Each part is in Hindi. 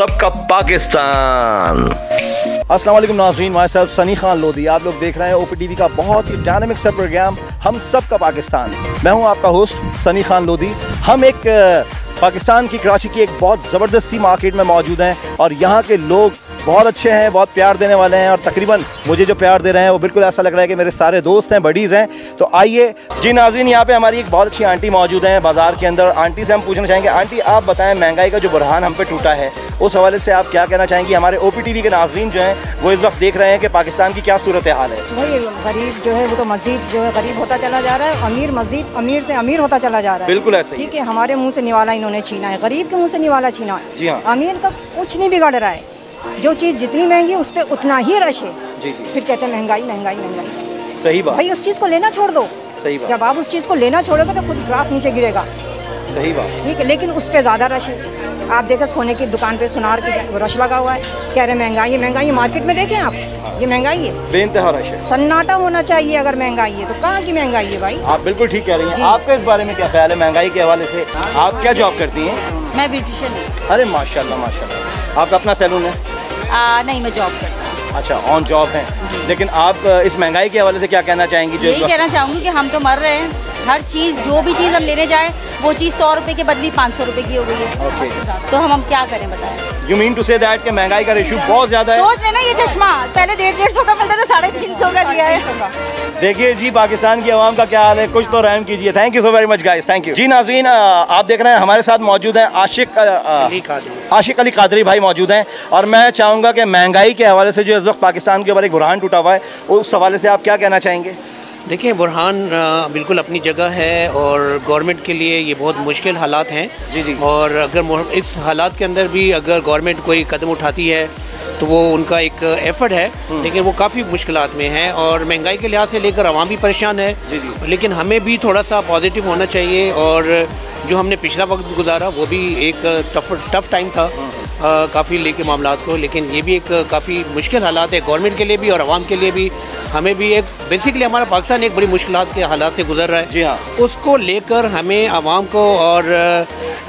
सबका पाकिस्तान। अस्सलाम वालेकुम नाजरीन माई साहब सनी खान लोधी। आप लोग देख रहे हैं ओपी टीवी का बहुत ही डायनामिक सा प्रोग्राम हम सबका पाकिस्तान। मैं हूँ आपका होस्ट सनी खान लोधी। हम एक पाकिस्तान की कराची की एक बहुत ज़बरदस्त सी मार्केट में मौजूद हैं और यहाँ के लोग बहुत अच्छे हैं बहुत प्यार देने वाले हैं और तकरीबन मुझे जो प्यार दे रहे हैं वो बिल्कुल ऐसा लग रहा है कि मेरे सारे दोस्त हैं बडीज़ हैं। तो आइए जी नाजरीन यहाँ पे हमारी एक बहुत अच्छी आंटी मौजूद हैं बाज़ार के अंदर। आंटी से हम पूछना चाहेंगे आंटी आप बताएँ महँगाई का जो बुरहान हम पे टूटा है उस हवाले से आप क्या कहना चाहेंगे? हमारे ओ पी के नाजरीन जो हैं वो इस वक्त देख रहे हैं कि पाकिस्तान की क्या सूरत हाल है। वही गरीब जो है वो तो मजीद जो है गरीब होता चला जा रहा है अमीर मजीद अमीर से अमीर होता चला जा रहा है। बिल्कुल ऐसे ठीक है हमारे मुँह से निवाला इन्होंने छीना है गरीब के मुँह से निवाला छीना है। जी हाँ। अमीर का कुछ नहीं बिगाड़ रहा है। जो चीज़ जितनी महँगी उस पर उतना ही रश है। जी जी। फिर कहते हैं महँगाई महँगाई महँगाई। सही बात। भाई उस चीज़ को लेना छोड़ दो। सही बात। जब आप उस चीज़ को लेना छोड़ोगे तो खुद ग्राफ नीचे गिरेगा। सही बात। ठीक है लेकिन उस पर ज़्यादा रश है। आप देखें सोने की दुकान पे सुनार की रश लगा हुआ है। कह रहे महँगाई है महँगाई मार्केट में देखें आप ये महँगाई है। बेनतहा रश है। सन्नाटा होना चाहिए अगर महँगाई है तो कहाँ की महँगाई है भाई? आप बिल्कुल ठीक कह रही हैं। आपका इस बारे में क्या ख्याल है? महँगाई के हवाले से आप क्या जॉब करती हैं? मैं ब्यूटिशियन हूँ। अरे माशाल्लाह माशाल्लाह। आपका अपना सैलून है? आ, नहीं मैं जॉब करती हूँ। अच्छा ऑन जॉब है। लेकिन आप इस महँगाई के हवाले से क्या कहना चाहेंगी जो यही कहना चाहूँगी कि हम तो मर रहे हैं। हर चीज़ जो भी चीज़ हम लेने जाएँ वो चीज़ सौ रुपए के बदली पाँच सौ रुपये की हो गई है। ओके। तो हम हम क्या करें बताएँ? You mean to say that कि महँगाई का रेशियो बहुत ज़्यादा है? सोच लेना ये चश्मा। पहले डेढ़ डेढ़ सौ का मिलता था साढ़े तीन सौ का लिया है। देखिए जी पाकिस्तान की आवाम का क्या हाल है? कुछ तो रहम कीजिए। Thank you so very much guys thank you जी नाजरीन अ, आप देख रहे हैं हमारे साथ मौजूद हैं आशिक आशिक अली कादरी भाई मौजूद हैं। और मैं चाहूँगा कि महँगाई के हवाले से जो इस वक्त पाकिस्तान के ऊपर एक बुरहान टूटा हुआ है उस हवाले से आप क्या कहना चाहेंगे? देखिए बुरहान बिल्कुल अपनी जगह है और गवर्नमेंट के लिए ये बहुत मुश्किल हालात हैं। जी, जी। और अगर इस हालात के अंदर भी अगर गवर्नमेंट कोई कदम उठाती है तो वो उनका एक एफर्ट है लेकिन वो काफ़ी मुश्किल में है और महँगाई के लिहाज से लेकर आवाम भी परेशान है। लेकिन हमें भी थोड़ा सा पॉजिटिव होना चाहिए और जो हमने पिछला वक्त गुजारा वो भी एक टफ टफ टाइम था। काफ़ी लेके मामला को लेकिन ये भी एक काफ़ी मुश्किल हालात है गवर्नमेंट के लिए भी और आवाम के लिए भी। हमें भी एक बेसिकली हमारा पाकिस्तान एक बड़ी मुश्किल के हालात से गुजर रहा है। जी हाँ। उसको लेकर हमें आवाम को और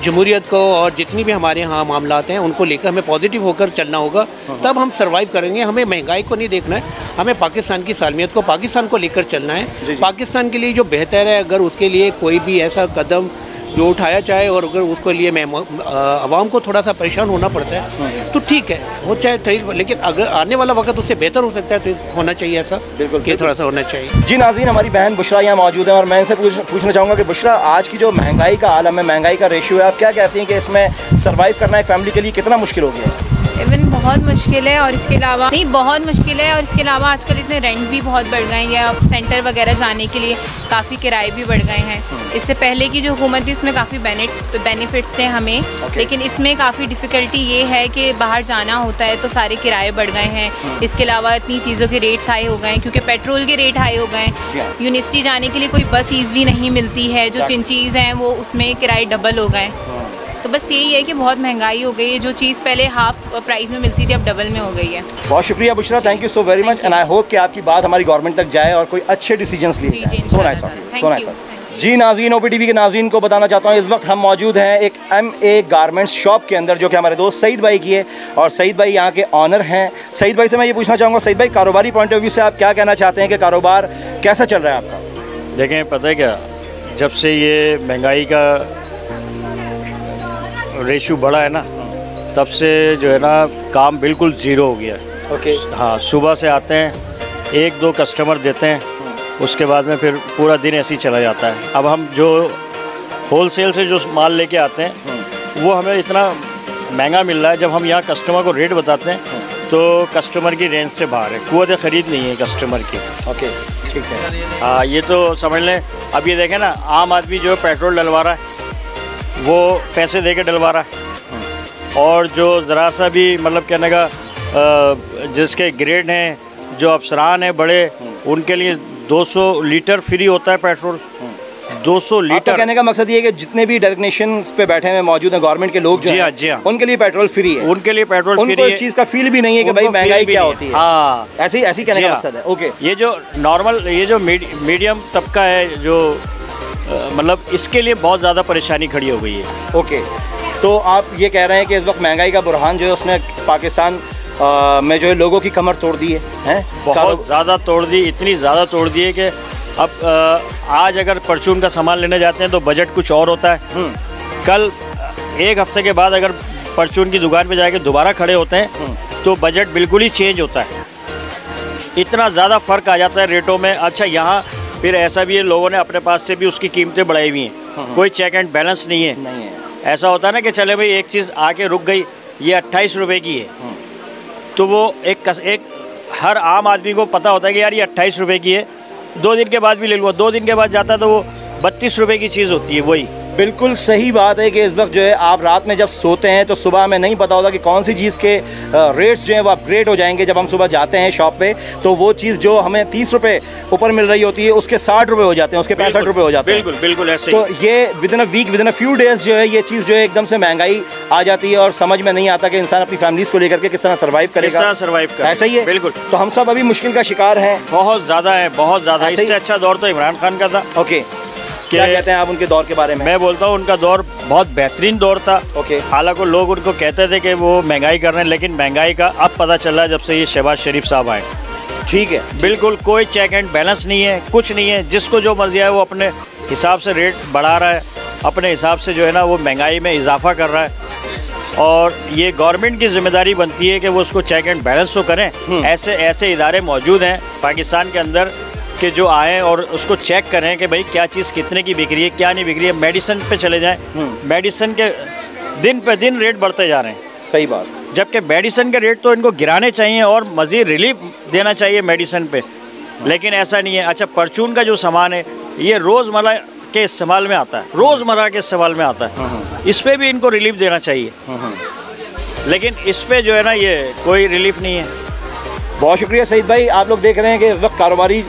जमहूरीत को और जितनी भी हमारे यहाँ मामलात हैं उनको लेकर हमें पॉजिटिव होकर चलना होगा। तब हम सर्वाइव करेंगे। हमें महँगाई को नहीं देखना है। हमें पाकिस्तान की सालमियत को पाकिस्तान को लेकर चलना है। पाकिस्तान के लिए जो बेहतर है अगर उसके लिए कोई भी ऐसा कदम जो उठाया जाए और अगर उसके लिए मैं आवाम को थोड़ा सा परेशान होना पड़ता है तो ठीक है वो चाहे ठीक लेकिन अगर आने वाला वक्त उससे बेहतर हो सकता है तो होना चाहिए ऐसा बिल्कुल, कि थोड़ा सा होना चाहिए। जी नाजीन हमारी बहन बुशरा यहाँ मौजूद है और मैं इनसे पूछ, पूछना चाहूँगा कि बुशरा आज की जो महँगाई का आलम है महँगाई का रेशियो है आप क्या कहते हैं कि इसमें सर्वाइव करना है फैमिली के लिए कितना मुश्किल हो गया है? इवन बहुत मुश्किल है और इसके अलावा नहीं बहुत मुश्किल है और इसके अलावा आजकल इतने रेंट भी बहुत बढ़ गए हैं या सेंटर वगैरह जाने के लिए काफ़ी किराए भी बढ़ गए हैं। इससे पहले की जो हुकूमत थी उसमें काफ़ी बेनिफिट्स थे हमें। Okay. लेकिन इसमें काफ़ी डिफ़िकल्टी ये है कि बाहर जाना होता है तो सारे किराए बढ़ गए हैं। इसके अलावा इतनी चीज़ों के रेट्स हाई हो गए हैं क्योंकि पेट्रोल के रेट हाई हो गए हाँ। हैं यूनिवर्सिटी जाने के लिए कोई बस ईजिली नहीं मिलती है। जो. जिन चीज़ हैं वो उसमें किराए डबल हो गए तो बस यही है कि बहुत महँगाई हो गई है। जो चीज़ पहले हाफ़ प्राइस में मिलती थी अब डबल में हो गई है। बहुत शुक्रिया Bushra thank you so very much and I hope कि आपकी बात हमारी गवर्नमेंट तक जाए और कोई अच्छे डिसीज़न लिए। जी, नाजीन ओ टीवी के नाजीन को बताना चाहता हूँ इस वक्त हम मौजूद हैं एक एम ए गारमेंट्स शॉप के अंदर जो कि हमारे दोस्त सईद भाई की है। और सईद भाई यहाँ के ऑनर हैं। सईद भाई से मैं ये पूछना चाहूँगा सईद भाई कारोबारी पॉइंट ऑफ़ व्यू से आप क्या कहना चाहते हैं कि कारोबार कैसा चल रहा है आपका? देखें पता है क्या? जब से ये महँगाई का रेशू बढ़ा है ना तब से जो है ना काम बिल्कुल ज़ीरो हो गया है। ओके हाँ सुबह से आते हैं एक दो कस्टमर देते हैं उसके बाद में फिर पूरा दिन ऐसे ही चला जाता है। अब हम जो होल सेल से जो माल लेके आते हैं वो हमें इतना महँगा मिल रहा है जब हम यहाँ कस्टमर को रेट बताते हैं तो कस्टमर की रेंज से बाहर है। कुत ख़रीद नहीं है कस्टमर की। ओके ठीक है। हाँ ये तो समझ लें। अब ये देखें ना आम आदमी जो पेट्रोल डलवा रहा है वो पैसे दे के डलवा रहा है। और जो ज़रा सा भी मतलब कहने का जिसके ग्रेड हैं जो अफसरान हैं बड़े उनके लिए 200 लीटर फ्री होता है पेट्रोल। 200 आपका लीटर। कहने का मकसद ये है कि जितने भी डेजिग्नेशन पे बैठे हुए मौजूद हैं गवर्नमेंट के लोग जो जी हाँ, जी हाँ। उनके लिए पेट्रोल फ्री है। उनके लिए पेट्रोल उनको फ्री इस चीज़ का फील भी नहीं है कि भाई महँगाई क्या होती है। हाँ। ऐसी ऐसी कहने का हाँ। मकसद है। ओके। ये जो नॉर्मल ये जो मीडियम तबका है जो मतलब इसके लिए बहुत ज़्यादा परेशानी खड़ी हो गई है। ओके। तो आप ये कह रहे हैं कि इस वक्त महँगाई का बुरहान जो है उसने पाकिस्तान आ, में जो है लोगों की कमर तोड़ दी है हैं? बहुत ज़्यादा तोड़ दी इतनी ज़्यादा तोड़ दी है कि अब आज अगर परचून का सामान लेने जाते हैं तो बजट कुछ और होता है। हम्म। कल एक हफ़्ते के बाद अगर परचून की दुकान पे जाके दोबारा खड़े होते हैं तो बजट बिल्कुल ही चेंज होता है। इतना ज़्यादा फ़र्क आ जाता है रेटों में। अच्छा यहाँ फिर ऐसा भी है लोगों ने अपने पास से भी उसकी कीमतें बढ़ाई हुई हैं। कोई चेक एंड बैलेंस नहीं है। नहीं है। ऐसा होता है ना कि चले भाई एक चीज़ आके रुक गई ये अट्ठाईस रुपये की है। तो वो एक कस, एक हर आम आदमी को पता होता है कि यार ये अट्ठाईस रुपये की है। दो दिन के बाद भी ले लूँगा दो दिन के बाद जाता तो वो बत्तीस रुपए की चीज़ होती है वही। बिल्कुल सही बात है कि इस वक्त जो है आप रात में जब सोते हैं तो सुबह में नहीं पता होता कि कौन सी चीज़ के रेट्स जो हैं वो अपग्रेड हो जाएँगे जब हम सुबह जाते हैं शॉप पे तो वो चीज़ जो हमें तीस रुपये ऊपर मिल रही होती है उसके साठ रुपये हो जाते हैं उसके पैंसठ रुपये हो जाते हैं। बिल्कुल बिल्कुल ऐसे तो ये within a week within a few days जो है ये चीज़ जो है एकदम से महँगाई आ जाती है और समझ में नहीं आता कि इंसान अपनी फैमिलीज़ को लेकर के किस तरह सर्वाइव करेगा। सर्वाइव कर ऐसा ही है। बिल्कुल। तो हम सब अभी मुश्किल का शिकार है। बहुत ज़्यादा है बहुत ज़्यादा। इससे अच्छा दौर तो इमरान खान का था। ओके क्या कहते हैं आप उनके दौर के बारे में? मैं बोलता हूँ उनका दौर बहुत बेहतरीन दौर था। ओके। हालाँकि लोग उनको कहते थे कि वो महँगाई कर रहे हैं लेकिन महँगाई का अब पता चला जब से ये शहबाज शरीफ साहब आए। ठीक है। बिल्कुल कोई चेक एंड बैलेंस नहीं है कुछ नहीं है। जिसको जो मर्ज़ी है वो अपने हिसाब से रेट बढ़ा रहा है। अपने हिसाब से जो है ना वो महँगाई में इजाफा कर रहा है। और ये गवर्नमेंट की ज़िम्मेदारी बनती है कि वो उसको चेक एंड बैलेंस तो करें। ऐसे ऐसे इदारे मौजूद हैं पाकिस्तान के अंदर कि जो आएँ और उसको चेक करें कि भाई क्या चीज़ कितने की बिक रही है क्या नहीं बिक रही है मेडिसिन पे चले जाएँ। मेडिसिन के दिन पे दिन रेट बढ़ते जा रहे हैं। सही बात। जबकि मेडिसिन के रेट तो इनको गिराने चाहिए और मज़ीद रिलीफ देना चाहिए मेडिसिन पे। लेकिन ऐसा नहीं है। अच्छा परचून का जो सामान है ये रोज़मर्रा के इस्तेमाल में आता है। रोज़मर्रा के इस्तेमाल में आता है। इस पर भी इनको रिलीफ देना चाहिए। लेकिन इस पर जो है ना ये कोई रिलीफ नहीं है। बहुत शुक्रिया सईद भाई। आप लोग देख रहे हैं कि इस वक्त कारोबारी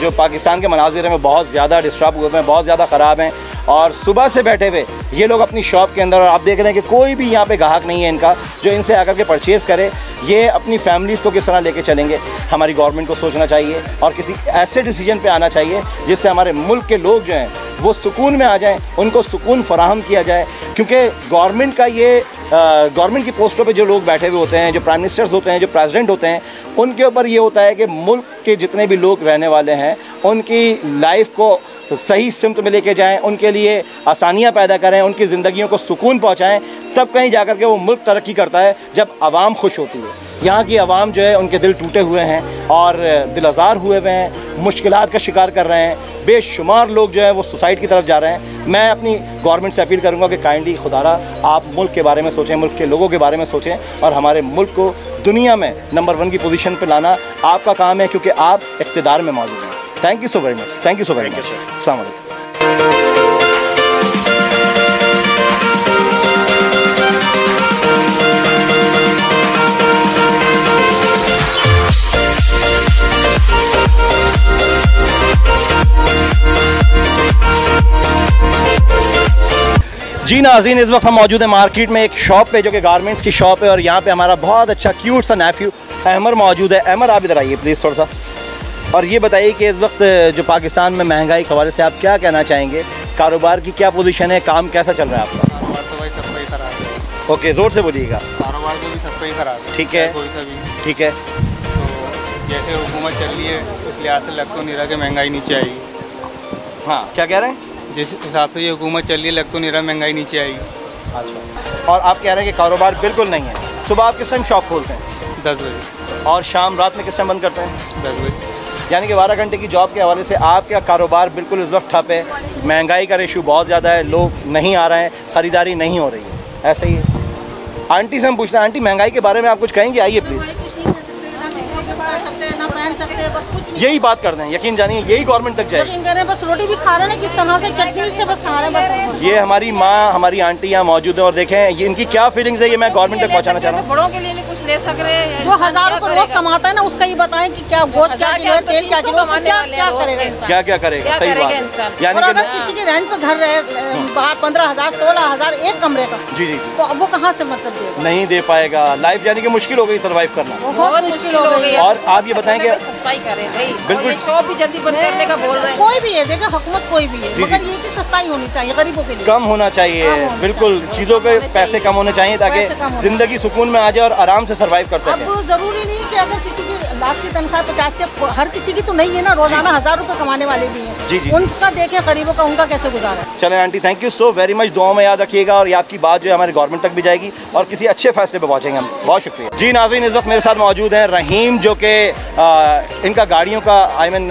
जो पाकिस्तान के मनाजिर हैं, वो बहुत ज़्यादा डिस्टर्ब हुए हैं, बहुत ज़्यादा ख़राब हैं। और सुबह से बैठे हुए ये लोग अपनी शॉप के अंदर, और आप देख रहे हैं कि कोई भी यहाँ पे ग्राहक नहीं है इनका, जो इनसे आकर के परचेज़ करे, ये अपनी फैमिलीज़ को किस तरह लेके चलेंगे? हमारी गवर्नमेंट को सोचना चाहिए और किसी ऐसे डिसीज़न पे आना चाहिए जिससे हमारे मुल्क के लोग जो हैं, वो सुकून में आ जाएँ, उनको सुकून फराहम किया जाए। क्योंकि गवर्नमेंट का ये गवर्नमेंट की पोस्टों पे जो लोग बैठे हुए होते हैं, जो प्राइम मिनिस्टर्स होते हैं, जो प्रेसिडेंट होते हैं, उनके ऊपर ये होता है कि मुल्क के जितने भी लोग रहने वाले हैं, उनकी लाइफ को सही सिमत में लेके जाएँ, उनके लिए आसानियाँ पैदा करें, उनकी ज़िंदगियों को सुकून पहुंचाएँ, तब कहीं जा के वो मुल्क तरक्की करता है, जब आवाम खुश होती है। यहाँ की आवाम जो है, उनके दिल टूटे हुए हैं और दिल आज़ार हुए हुए हैं मुश्किल का शिकार कर रहे हैं। बेशुमार लोग जो है, वो सुसाइड की तरफ़ जा रहे हैं। मैं अपनी गवर्नमेंट से अपील करूँगा कि काइंडली खुदारा, आप मुल्क के बारे में सोचें, मुल्क के लोगों के बारे में सोचें और हमारे मुल्क को दुनिया में नंबर वन की पोजीशन पर लाना आपका काम है, क्योंकि आप इकतदार में मौजूद हैं। Thank you so very much thank you so very much वालेकुम जी नाजीन इस वक्त हम मौजूद हैं मार्केट में एक शॉप पे जो कि गारमेंट्स की शॉप है और यहाँ पे हमारा बहुत अच्छा क्यूट सा नेफ्यू अहमर मौजूद है। अहमर आप इधर आइए प्लीज़ थोड़ा सा। और ये बताइए कि इस वक्त जो पाकिस्तान में महँगाई के हवाले से आप क्या कहना चाहेंगे? कारोबार की क्या पोजीशन है? काम कैसा चल रहा है आपका? कारोबार तो भाई सबका ही खराब है। ओके ज़ोर से बोलिएगा। कारोबार तो भी सबका ही खराब है। ठीक है। कोई सा भी। ठीक है। तो जैसे हुकूमत चल रही है उस लिहाज से लग तो नहीं रहा कि महँगाई नीचे आएगी। हाँ। क्या कह रहे हैं? जिस हिसाब से ये हुकूमत चल रही है लग तो नहीं रहा महँगाई नीचे आएगी। अच्छा। और आप कह रहे हैं कि कारोबार बिल्कुल नहीं है। सुबह आप किस टाइम शॉप खोलते हैं? दस बजे। और शाम रात में किस टाइम बंद करते हैं? दस बजे। यानी कि बारह घंटे की जॉब के हवाले से आपका कारोबार बिल्कुल इस वक्त ठप है। महँगाई का रेशू बहुत ज़्यादा है लोग नहीं आ रहे हैं ख़रीदारी नहीं हो रही है। ऐसा ही है। आंटी से हम पूछते हैं आंटी महँगाई के बारे में आप कुछ कहेंगे? आइए प्लीज़ यही बात कर दें यकीन जानिए यही गवर्नमेंट तक जाएगी। बस रोटी भी खा रहे हैं किस तरह से चटनी से बस खा रहे हैं बस ये हमारी माँ हमारी आंटी यहाँ मौजूद है और देखें ये इनकी क्या फीलिंग्स है ये मैं गवर्नमेंट तक पहुँचाना चाह रहा हूँ। ले सक रहे हैं जो हज़ार रुपए रोज कमाता है ना उसका ही बताएँ कि क्या गोश्त क्या किलो है तेल क्या किलो है क्या क्या करेगा क्या क्या करेगा? सही बात यानी और अगर किसी के रेंट पे घर रहे बाहर पंद्रह हज़ार सोलह हज़ार एक कमरे का जी जी। तो अब वो कहाँ से मतलब नहीं दे पाएगा। लाइफ यानी कि मुश्किल हो गई सरवाइव करना। बहुत मुश्किल हो गई और आप ये बताएँ कि सस्ताई करे बिल्कुल। शॉप भी जल्दी बंद करने का बोल रहे हैं। कोई भी है देखा हुकूमत कोई भी है। मगर ये की सस्ताई होनी चाहिए गरीबों के लिए। कम होना चाहिए। बिल्कुल चीज़ों के पैसे कम होने चाहिए ताकि ज़िंदगी सुकून में आ जाए और आराम से सरवाइव कर सके। अब ज़रूरी नहीं कि अगर किसी की लाख की तनख्वाह पचास के हर किसी की तो नहीं है ना रोज़ाना हज़ार रुपए कमाने वाले भी हैं। जी। जी। उनका देखें गरीबों का उनका कैसे गुजारा है? चलें aunty thank you so very much दुआओं में याद रखिएगा और ये आपकी बात जो है हमारे गवर्नमेंट तक भी जाएगी और किसी अच्छे फैसले पे पहुँचेंगे हम। बहुत शुक्रिया। जी नाजरीन इस वक्त मेरे साथ मौजूद हैं रहीम जो कि इनका गाड़ियों का आई मीन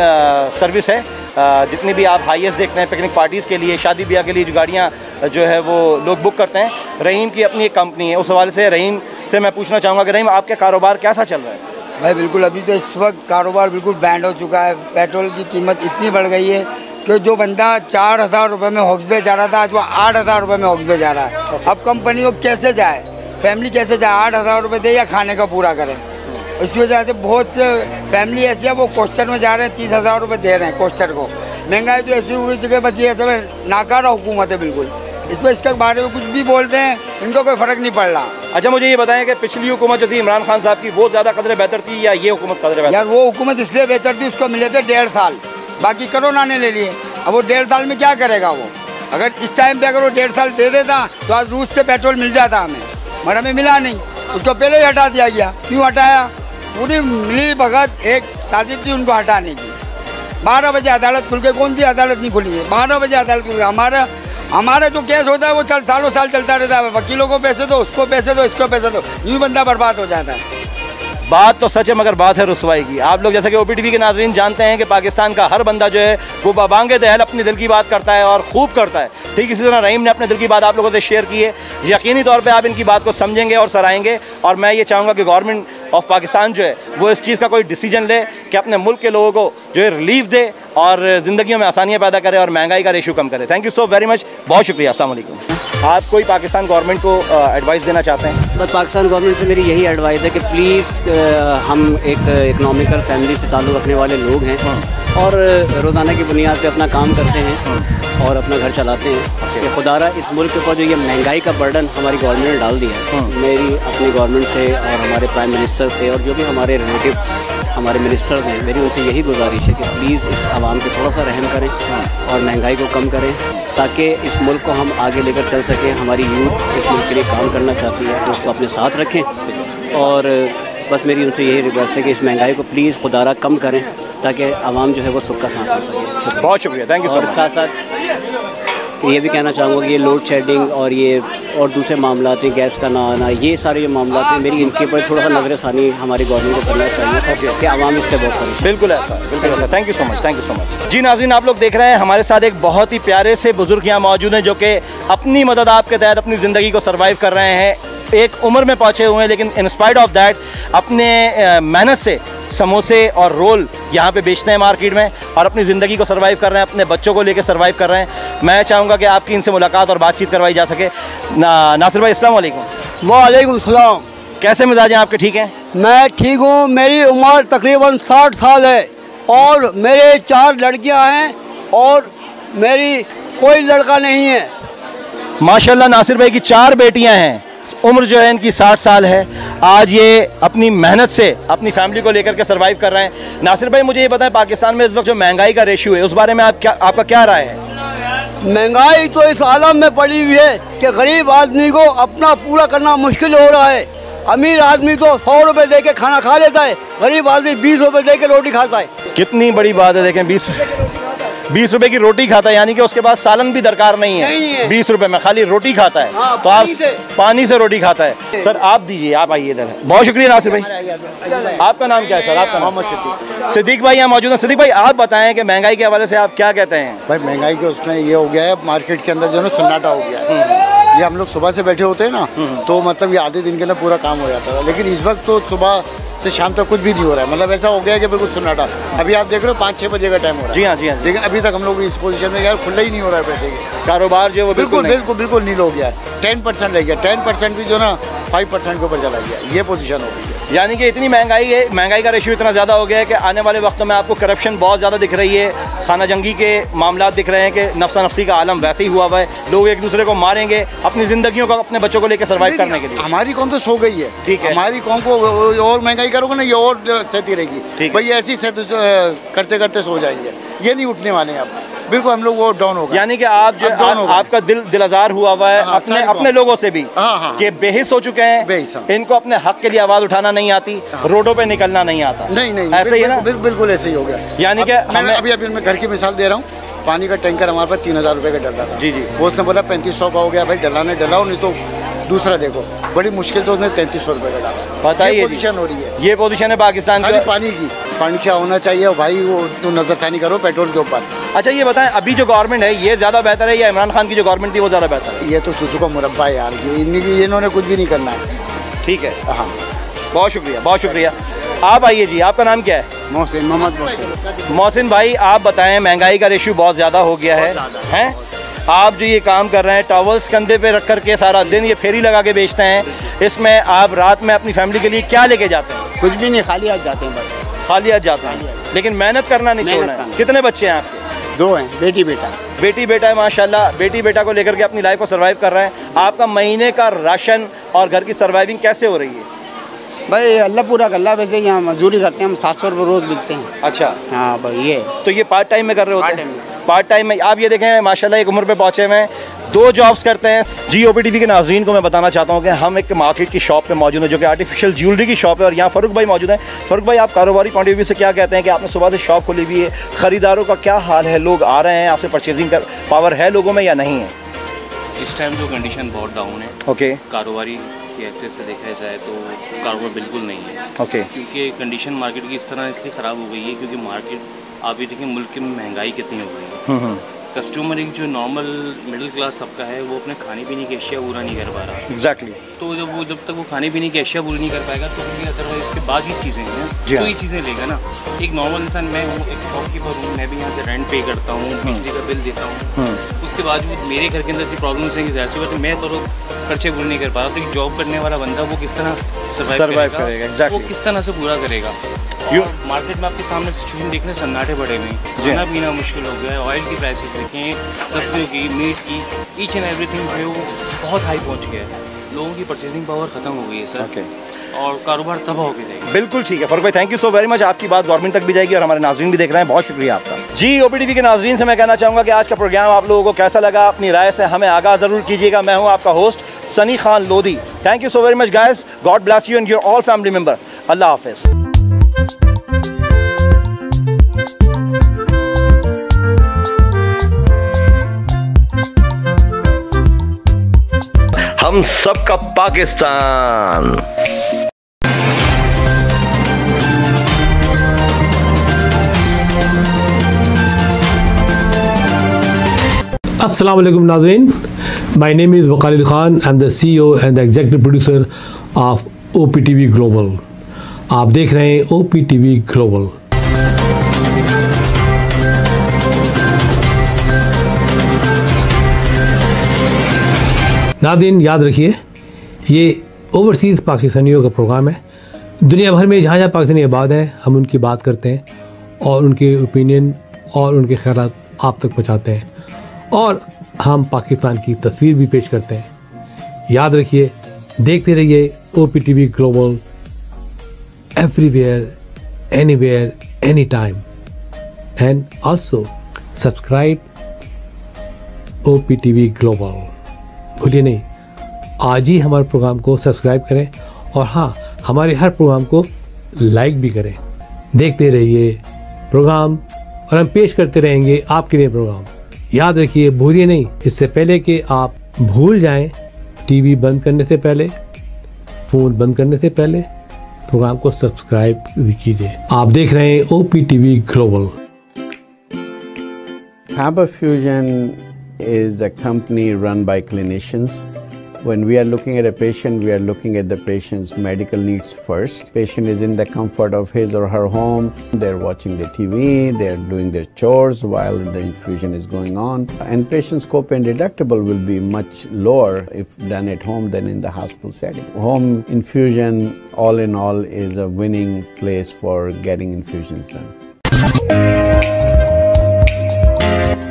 सर्विस है। जितनी भी आप हाईएस्ट देखते हैं पिकनिक पार्टीज़ के लिए, शादी ब्याह के लिए जो गाड़ियाँ जो है वो लोग बुक करते हैं, रहीम की अपनी एक कंपनी है। उस हवाले से रहीम से मैं पूछना चाहूँगा कि रहीम, आपके कारोबार कैसा चल रहा है? भाई, बिल्कुल, अभी तो इस वक्त कारोबार बिल्कुल बैंड हो चुका है। पेट्रोल की कीमत इतनी बढ़ गई है कि जो बंदा चार हज़ार रुपये में हॉक्सबे जा रहा था, आज वो आठ हज़ार रुपये में हॉक्सबे जा रहा है। अब कंपनी को कैसे जाए? फैमिली कैसे जाए? आठ हज़ार रुपये दे या खाने का पूरा करें? इसी वजह से बहुत से फैमिली ऐसी है वो कोस्टर में जा रहे हैं तीस हज़ार रुपये दे रहे हैं कोस्टर को। महँगाई तो ऐसी हुई जगह बची है सब नाकारा हुकूमत है बिल्कुल। इस पर इसके बारे में कुछ भी बोलते हैं इनको कोई फ़र्क नहीं पड़ रहा अच्छा मुझे ये बताएँ कि पिछली हुकूमत जो थी इमरान खान साहब की वो ज़्यादा कदर बेहतर थी या ये हुकूमत कदर बेहतर यार वो हुकूमत इसलिए बेहतर थी उसको मिले थे डेढ़ साल। बाकी करोना ने ले लिए। अब वो डेढ़ साल में क्या करेगा वो? अगर इस टाइम पे अगर वो डेढ़ साल दे देता तो आज रूस से पेट्रोल मिल जाता हमें। मगर हमें मिला नहीं। उसको पहले ही हटा दिया गया। क्यों हटाया? पूरी मिली भगत एक साजिश थी उनको हटाने की। बारह बजे अदालत खुल के कौन सी अदालत नहीं खुली है? बारह बजे अदालत खुल गई। हमारा हमारा जो केस होता है वो चल, सालों साल चलता रहता है। वकीलों को पैसे दो, उसको पैसे दो, इसको पैसे दो। यूँ बंदा बर्बाद हो जाता है। बात तो सच है, मगर बात है रसवाई की। आप लोग जैसे कि ओपीटीवी के नाजरीन जानते हैं कि पाकिस्तान का हर बंदा जो है, वो बाबांगे दहल अपने दिल की बात करता है और खूब करता है। ठीक इसी तरह रहीम ने अपने दिल की बात आप लोगों से शेयर की है। यकीनी तौर पे आप इनकी बात को समझेंगे और सराहेंगे। और मैं ये चाहूँगा कि गवर्नमेंट ऑफ़ पाकिस्तान जो है वो इस चीज़ का कोई डिसीज़न ले कि अपने मुल्क के लोगों को जो है रिलीफ दे और ज़िंदगी में आसानियाँ पैदा करे और महँगाई का रेशू कम करे। Thank you so very much बहुत शुक्रिया. असल आप कोई पाकिस्तान गवर्नमेंट को एडवाइस देना चाहते हैं? बस पाकिस्तान गवर्नमेंट से मेरी यही एडवाइस है कि प्लीज़ हम एक इकनॉमिकल फैमिली से ताल्लुक़ रखने वाले लोग हैं। और रोज़ाना की बुनियाद पे अपना काम करते हैं और अपना घर चलाते हैं। कि खुदारा इस मुल्क के ऊपर जो ये महँगाई का बर्डन हमारी गवर्नमेंट ने डाल दिया है। मेरी अपनी गवर्नमेंट से और हमारे प्राइम मिनिस्टर से और जो भी हमारे रिलेटिव हमारे मिनिस्टर हैं मेरी उनसे यही गुजारिश है कि प्लीज़ इस आवाम पे थोड़ा सा रहम करें और महँगाई को कम करें ताकि इस मुल्क को हम आगे लेकर चल सकें। हमारी यूथ इस मुल्क के लिए काम करना चाहती है तो उसको अपने साथ रखें और बस मेरी उनसे यही रिक्वेस्ट है कि इस महँगाई को प्लीज़ खुदारा कम करें ताकि आवाम जो है वो सुख का साथ हो सके। बहुत शुक्रिया थैंक यू और साथ साथ ये भी कहना चाहूँगा कि ये लोड शेडिंग और ये और दूसरे मामला हैं गैस का ना आना ये सारे जो मामला हैं मेरी इनके ऊपर थोड़ा सा नज़र षानी हमारी गवर्नमेंट को करना चाहिए कि आवाम इससे बहुत करें बिल्कुल ऐसा बिल्कुल ऐसा। Thank you so much thank you so much जी नाजरीन आप लोग देख रहे हैं हमारे साथ एक बहुत ही प्यारे से बुज़ुर्ग यहाँ मौजूद हैं जो कि अपनी मदद आपके तहत अपनी ज़िंदगी को सर्वाइव कर रहे हैं। एक उम्र में पहुँचे हुए हैं लेकिन इंस्पाइट ऑफ़ दैट अपने मेहनत से समोसे और रोल यहाँ पे बेचते हैं मार्केट में और अपनी ज़िंदगी को सर्वाइव कर रहे हैं अपने बच्चों को लेकर सर्वाइव कर रहे हैं। मैं चाहूँगा कि आपकी इनसे मुलाकात और बातचीत करवाई जा सके। ना, नासिर भाई अस्सलाम वालेकुम। वालेकुम सलाम। कैसे मिजाज हैं आपके ठीक हैं? मैं ठीक हूँ मेरी उम्र तकरीबन साठ साल है और मेरे चार लड़कियाँ हैं और मेरी कोई लड़का नहीं है। माशाल्लाह नासिर भाई की चार बेटियाँ हैं। उम्र जो है इनकी साठ साल है। आज ये अपनी मेहनत से अपनी फैमिली को लेकर के सरवाइव कर रहे हैं। नासिर भाई मुझे ये बताएँ पाकिस्तान में इस वक्त जो महँगाई का रेशियो है उस बारे में आप क्या आपका क्या राय है? महँगाई तो इस आलम में पड़ी हुई है कि गरीब आदमी को अपना पूरा करना मुश्किल हो रहा है। अमीर आदमी तो सौ रुपए दे के खाना खा लेता है गरीब आदमी बीस रुपए दे के रोटी खाता है। कितनी बड़ी बात है देखें बीस बीस रुपए की रोटी खाता है यानी कि उसके पास सालन भी दरकार नहीं नहीं है। है। बीस रुपए में खाली रोटी खाता है हाँ, तो आप पानी से। रोटी खाता है। सर आप दीजिए आप आइए इधर। बहुत शुक्रिया नासिर भाई। आपका नाम क्या है सर? आपका मोहम्मद सिद्दीक। सिद्दीक भाई यहाँ मौजूद है। सिद्दीक भाई आप बताएँ कि महँगाई के हवाले से आप क्या कहते हैं? भाई महँगाई के उसमें ये हो गया है मार्केट के अंदर जो है सन्नाटा हो गया है। ये हम लोग सुबह से बैठे होते हैं ना तो मतलब ये आधे दिन के अंदर पूरा काम हो जाता था। लेकिन इस वक्त तो सुबह से शाम तक कुछ भी नहीं हो रहा है। मतलब ऐसा हो गया कि बिल्कुल सन्नाटा अभी आप देख रहे हो पाँच छः बजे का टाइम हो रहा है। जी हाँ जी हाँ लेकिन अभी तक हम लोग इस पोजीशन में यार खुला ही नहीं हो रहा है पैसे के। कारोबार जो है बिल्कुल बिल्कुल बिल्कुल बिल्कुल नील हो गया है। टेन परसेंट रह गया। टेन परसेंट भी जो ना फाइव परसेंट के ऊपर चला गया। ये पोजिशन हो गई है। यानी कि इतनी महँगाई है महँगाई का रेशियो इतना ज़्यादा हो गया है कि आने वाले वक्तों में आपको करप्शन बहुत ज़्यादा दिख रही है। खाना जंगी के मामला दिख रहे हैं कि नफसा नफसी का आलम वैसे ही हुआ हुआ है। लोग एक दूसरे को मारेंगे अपनी ज़िंदगियों को अपने बच्चों को लेकर सर्वाइव करने के लिए। हमारी कौन तो सो गई है। ठीक है। हमारी कौन को और महँगाई करोगे ना ये और सहती रहेगी। ठीक भाई ऐसी करते करते सो जाएँगे। ये नहीं उठने वाले हैं अब बिल्कुल हम लोग वो डाउन हो गए। यानी कि आप जो हो आप। आपका दिल दिलाजार हुआ हुआ है हाँ, अपने अपने लोगों से भी हाँ, हाँ। कि बेहिस हो चुके हैं। इनको अपने हक के लिए आवाज़ उठाना नहीं आती रोडों पे निकलना नहीं आता। नहीं नहीं ऐसे ही ना? बिल्कुल ऐसे ही हो गया। यानी कि मैं हमें- अभी अभी मैं घर की मिसाल दे रहा हूँ। पानी का टैंकर हमारे पास तीन हज़ार रुपये का डल रहा था। जी जी। वो उसने बोला पैंतीस सौ का हो गया भाई डलाने डलाओ नहीं तो दूसरा देखो। बड़ी मुश्किल से उसने तैंतीस सौ रुपये का डाला। बताइए पोजीशन हो रही है। ये पोजीशन है पाकिस्तान की। पानी की। पानी क्या होना चाहिए? भाई वो तो नजरसानी करो पेट्रोल के ऊपर। अच्छा ये बताएँ अभी जो गवर्नमेंट है ये ज़्यादा बेहतर है या इमरान खान की जो गवर्नमेंट थी वो ज़्यादा बेहतर है? ये तो चूचू का मुरब्बा है यार ये इन्होंने कुछ भी नहीं करना है। ठीक है। हाँ। बहुत शुक्रिया बहुत शुक्रिया। आप आइए जी आपका नाम क्या है? मोहसिन मोहम्मद मोहसिन। मोहसिन भाई आप बताएँ महँगाई का रेशियो बहुत ज़्यादा हो गया है। हैं? आप जो ये काम कर रहे हैं टॉवल्स कंधे पे रख कर के सारा दिन ये फेरी लगा के बेचते हैं। इसमें आप रात में अपनी फैमिली के लिए क्या लेके जाते हैं? कुछ भी नहीं खाली आज जाते हैं बस। खाली हाथ जाते हैं। लेकिन मेहनत करना नहीं छोड़ना है। कितने बच्चे हैं आपके? दो हैं बेटी बेटा। बेटी बेटा है माशाल्लाह। बेटी बेटा को लेकर के अपनी लाइफ को सर्वाइव कर रहे हैं। आपका महीने का राशन और घर की सर्वाइविंग कैसे हो रही है? भाई अल्लाह पूरा कर ला। वैसे यहाँ मजदूरी करते हैं हम सात सौ रुपये रोज़ मिलते हैं। अच्छा। हाँ भाई ये। तो ये पार्ट टाइम में कर रहे होते हैं? पार्ट टाइम में। आप ये देखें माशाल्लाह एक उम्र पे पहुँचे हुए हैं। दो जॉब्स करते हैं। जी ओ के नाजरीन को मैं बताना चाहता हूँ कि हम एक मार्केट की शॉप पे मौजूद है जो कि आर्टिफिशियल ज्वेलरी की शॉप है और यहाँ फ़ारूक भाई मौजूद हैं। फ़ारूक भाई आप कारोबारी पॉइंट ऑफ़ व्यू से क्या कहते हैं कि आपने सुबह से शॉप खोली हुई है? ख़रीदारों का क्या हाल है? लोग आ रहे हैं आपसे परचेजिंग कर पावर है लोगों में या नहीं है? इस टाइम जो कंडीशन बहुत डाउन है। ओके कारोबारी की हैसियत से देखा जाए तो कारोबार बिल्कुल नहीं है। ओके क्योंकि कंडीशन मार्केट की इस तरह इसलिए ख़राब हो गई है क्योंकि मार्केट आप ये देखें मुल्क में महँगाई कितनी हो गई है। हम्म हम्म। कस्टमर एक जो नॉर्मल मिडिल क्लास तबका है वो अपने खाने पीने की अशिया पूरा नहीं कर पा रहा। Exactly exactly. तो जब वो जब तक वो खाने पीने की अशिया पूरी नहीं कर पाएगा तो फिर अदरवाइज़ इसके बाकी चीज़ें हैं तो हाँ। ये चीज़ें लेगा ना। एक नॉर्मल इंसान मैं हूँ एक शॉपकीपर हूँ मैं भी यहाँ से रेंट पे करता हूँ बिजली का बिल देता हूँ। हम्म। उसके बावजूद मेरे घर के अंदर जो प्रॉब्लम्स हैं कि ज़ाहिर सी बात मैं तो खर्चे पूरे नहीं कर पा रहा। तो एक जॉब करने वाला बंदा वो किस तरह सर्वाइव करेगा? वो किस तरह से पूरा करेगा? और मार्केट में आपके सामने सिचुएशन देखने सन्नाटे पड़े हुए हैं। जी। खाना पीना मुश्किल हो गया है ऑयल की प्राइसेस देखें सब्जियों की मीट की ईच एंड एवरीथिंग जो है वो बहुत हाई पहुँच गया है। लोगों की परचेजिंग पावर ख़त्म हो गई है सर Okay. और कारोबार तबाह होकर जाएगा। बिल्कुल ठीक है फरूक भाई thank you so very much आपकी बात गवर्नमेंट तक भी जाएगी और हमारे नाजरीन भी देख रहे हैं। बहुत शुक्रिया आपका। जी ओपीटीवी के नाजरीन से मैं कहना चाहूँगा कि आज का प्रोग्राम आप लोगों को कैसा लगा? अपनी राय से हमें आगाह ज़रूर कीजिएगा। मैं हूँ आपका host Sunny Khan Lodhi. Thank you so very much guys God bless you and your all family member अल्लाह हाफिज़। हम सबका पाकिस्तान। असलम नाजरीन। My name is Wakal Khan M the C and the executive producer of O P T Global आप देख रहे हैं OPTV ग्लोबल नादिन, याद रखिए, ये ओवरसीज़ पाकिस्तानियों का प्रोग्राम है। दुनिया भर में जहाँ जहाँ पाकिस्तानी आबाद हैं, हम उनकी बात करते हैं और उनके ओपिनियन और उनके ख्याल आप तक पहुँचाते हैं। और हम पाकिस्तान की तस्वीर भी पेश करते हैं। याद रखिए, देखते रहिए O P T V Global anywhere any time and also subscribe O P T V Global भूलिए नहीं, आज ही हमारे प्रोग्राम को सब्सक्राइब करें और हाँ हमारे हर प्रोग्राम को लाइक भी करें। देखते रहिए प्रोग्राम और हम पेश करते रहेंगे आपके लिए प्रोग्राम याद रखिए, भूलिए नहीं, इससे पहले कि आप भूल जाएँ टीवी बंद करने से पहले फ़ोन बंद करने से पहले प्रोग्राम को सब्सक्राइब कीजिए आप देख रहे हैं O P T V Global Haber Fusion is a company run by clinicians When we are looking at a patient, we are looking at the patient's medical needs first. Patient is in the comfort of his or her home. They're watching the TV, they're doing their chores while the infusion is going on. And patient's copay and deductible will be much lower if done at home than in the hospital setting. Home infusion, all in all, is a winning place for getting infusions done.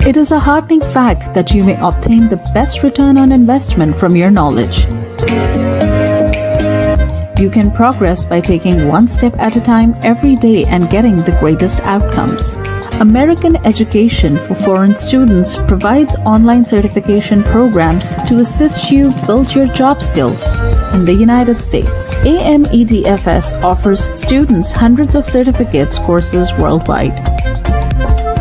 It is a heartening fact that you may obtain the best return on investment from your knowledge. You can progress by taking one step at a time every day and getting the greatest outcomes. American Education for Foreign Students provides online certification programs to assist you build your job skills in the United States. AMEDFS offers students hundreds of certificates courses worldwide.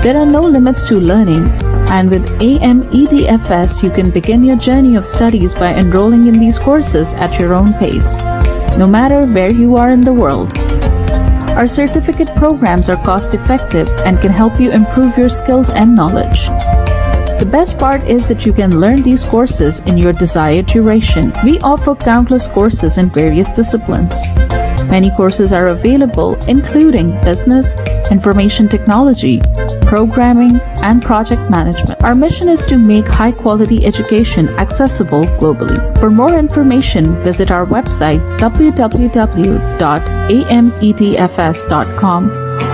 There are no limits to learning, and with AMEDFS, you can begin your journey of studies by enrolling in these courses at your own pace, no matter where you are in the world. Our certificate programs are cost effective and can help you improve your skills and knowledge. The best part is that you can learn these courses in your desired duration. We offer countless courses in various disciplines. Many courses are available, including business, information technology, programming, and project management. Our mission is to make high quality education accessible globally. For more information, visit our website www.ametfs.com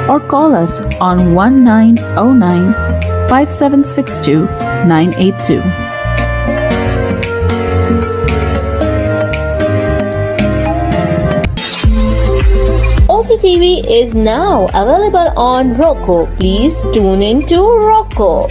or call us on 1909 5762 982. OPTV is now available on Roku. Please tune in to Roku.